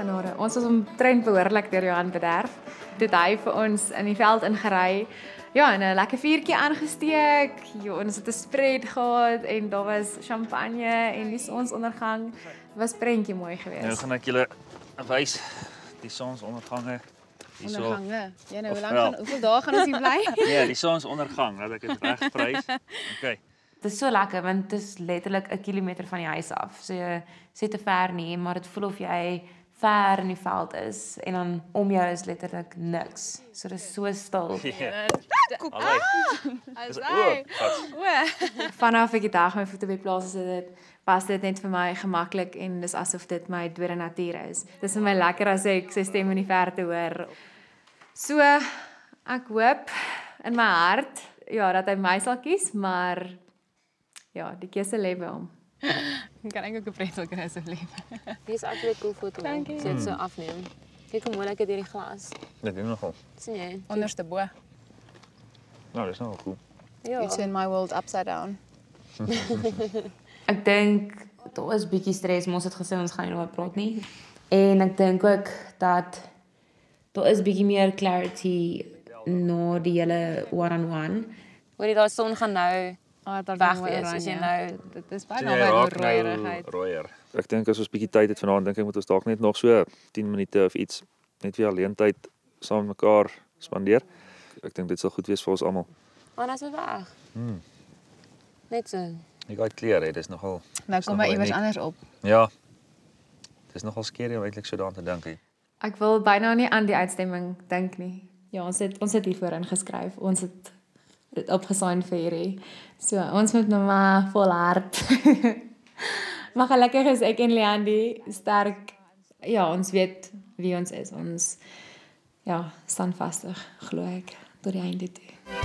Genade. Ons was omtrent behoorlik deur Johan bederf. Dit hy vir ons in die veld ingery. Ja, en 'n lekker vuurtjie aangesteek. Jo, ons het 'n spread gehad en daar was champagne en die sonsondergang. Was prentjie mooi geweest. Nou gaan ek julle wys die sonsondergange hierso. Ondergange. Ja, nou hoe lank gaan hoeveel dae gaan ons hier bly? Ja, die sonsondergang, laat ek dit reg prys. OK. Dit is so lekker want dit is letterlik 'n kilometer van die huis af. So jy sit te ver nie, maar dit voel of jy ver in die veld is en dan om jou is letterlik niks. So dit is so stil. Ja. As oop. hy. Vanaf ek die dag my voete by plaas is dit was dit net vir my gemaklik en dis asof dit my tweede natuur is. Dis vir my lekker as ek sy stem in die verte hoor. So ek hoop in my hart ja dat hy my sal kies, maar ja, die keuse lê by hom. Kan ek ook 'n pretzel kry asseblief? Dis actually 'n cool foto. Dankie. As jy dit so afneem. Kyk hoe mooi lyk dit hierdie glas. Dit doen nogal. sien jy? Onderste bo. Nou, dis nogal cool. Ja. You turn my world upside down. Ek dink daar is bietjie stres, maar ons het gesê ons gaan nie daaroor praat nie. En ek dink ook dat daar is bietjie meer clarity na die hele one-on-one. Hoorie, daai son gaan nou Ah, daar weg wees as jy nou dit is Sien byna jy by raak nou rooierigheid. rooier. Ek dink as ons bietjie tyd het vanaand, dink ek moet ons dalk net nog so 10 minute of iets net weer alleen tyd saam mekaar spandeer. Ek dink dit sal goed wees vir ons almal. Maar dan is dit weg. Hmm. Net so. Ek daai klere, dit is nogal Nou kom nogal iewers anders op. ja. Dis nogal skerry om eintlik so daaraan te dink. Ek wil byna nie aan die uitstemming dink nie. Ja, ons het ons het hiervoor ingeskryf. Ons het dit opgesign vir hierdie. So, ons moet nou maar volhard. maar gelukkig is ek en Leandi sterk. Ja, ons weet wie ons is. Ons ja, standvastig glo ek tot die einde toe.